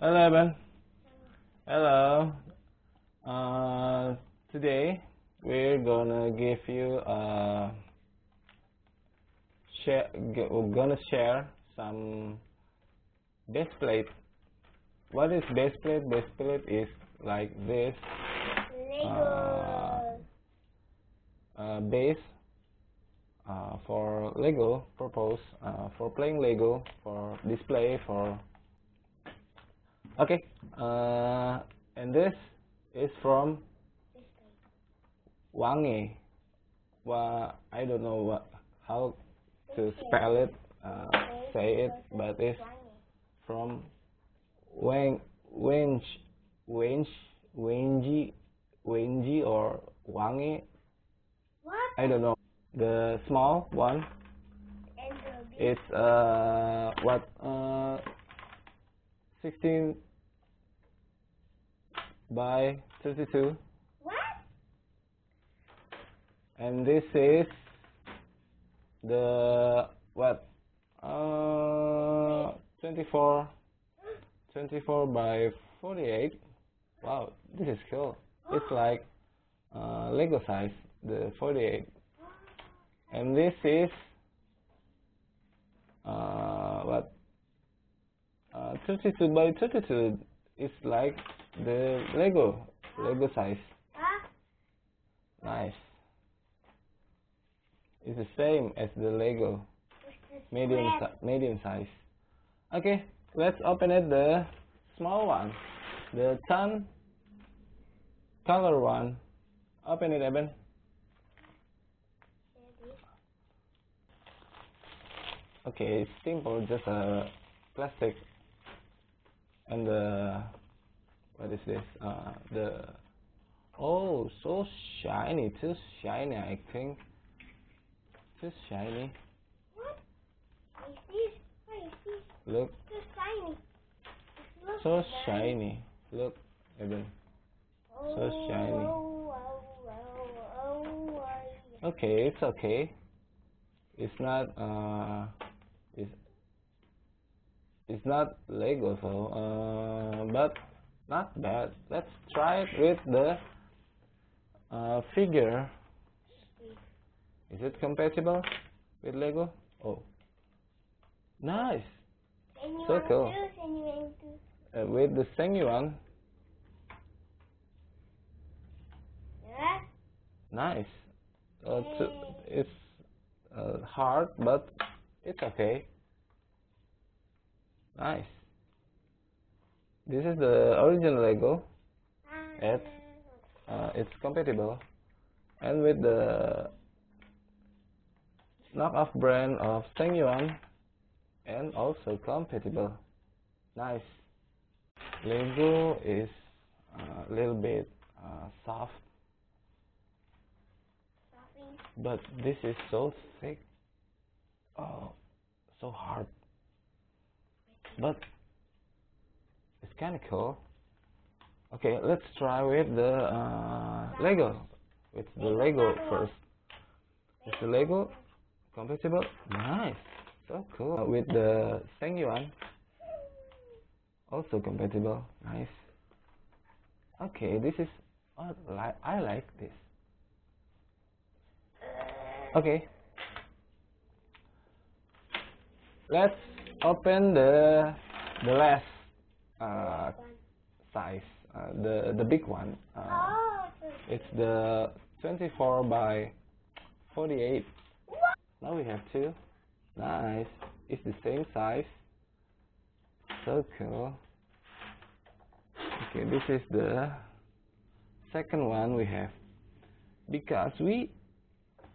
Hello, Evan. Hello. Uh, today we're gonna give you a share. We're gonna share some base plate. What is base plate? Base plate is like this. Uh, uh, base uh, for Lego purpose, uh, for playing Lego, for display, for okay. Uh, and this is from Wangi. Well, I don't know what how to spell it, uh, say it, but it's from Wang Wenj Wenj Wenji Wenji or Wangi. What? I don't know. The small one. Is uh what uh 16 by 32 what? and this is the what uh 24 24 by 48 wow this is cool. It's like uh, lego size the 48 and this is uh, what? Uh, 32 by 32 is like the lego lego size. Nice. It's the same as the lego. Medium si- medium size. Okay let's open it the small one. The tan color one. Open it Evan okay it's simple just a plastic and the what is this uh the oh so shiny too shiny I think too shiny What? Is this? What is this? look So shiny. So shiny look Evan so shiny. Oh, oh, oh, oh, okay it's okay it's not uh it's not Lego so uh but not bad. Let's try it with the uh figure. Is it compatible with Lego? Oh. Nice. So cool. to choose and you want uh, with the Sengyuan yeah? nice. Uh, it's uh, hard but it's okay nice. This is the original Lego It's uh, it's compatible and with the knockoff brand of Sengyuan and also compatible. Nice. Lego is a little bit uh, soft. But this is so thick. Oh so hard but it's kind of cool. Okay let's try with the uh, Lego. With the Lego first. Is the Lego compatible? Nice. So cool. Uh, with the Sengyuan also compatible. Nice. Okay this is li- I like this. Okay. Let's open the the last uh, size uh, the the big one uh, Oh, it's the 24 by 48 what? now we have two. Nice. It's the same size. So cool. Okay this is the second one we have. Because we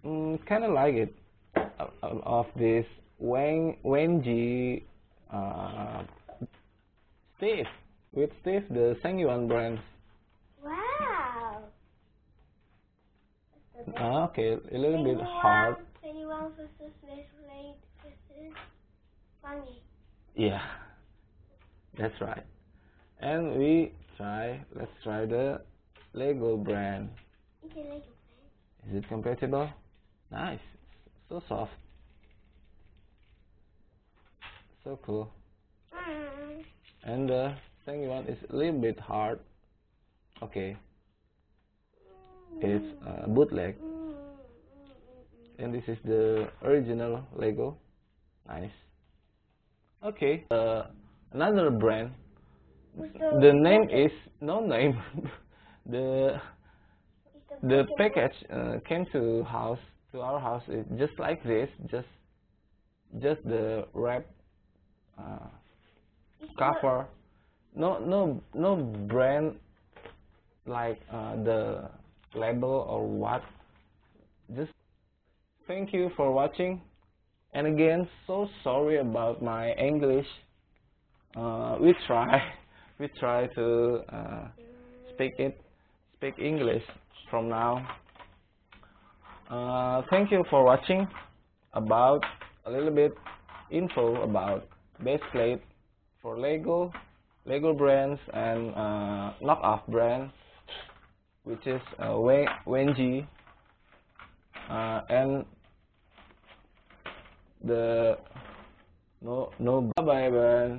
mm, kind of like it of, of- of this Wang Wenji uh, Steve with Steve the Sengyuan brand Wow. That's the best. Ah, okay a little bit hard 21 versus Leslie versus Funny. Yeah, that's right. And we try, let's try the Lego brand. It's a Lego Is it compatible? Nice, so soft, so cool. And the second one is a little bit hard. Okay. It's uh, bootleg. And this is the original Lego. Nice. Okay. Uh, another brand. The name is no name. The the package uh, came to house to our house. Is just like this. Just just the wrap uh, cover no no no brand like uh, the label or what. Just thank you for watching. And again so sorry about my english. Uh, we try we try to uh, speak it speak english from now. Uh, thank you for watching. About a little bit info about base plate for Lego, Lego brands and uh, knockoff brands, which is uh, Wen- Wenji uh, and the no no bye bye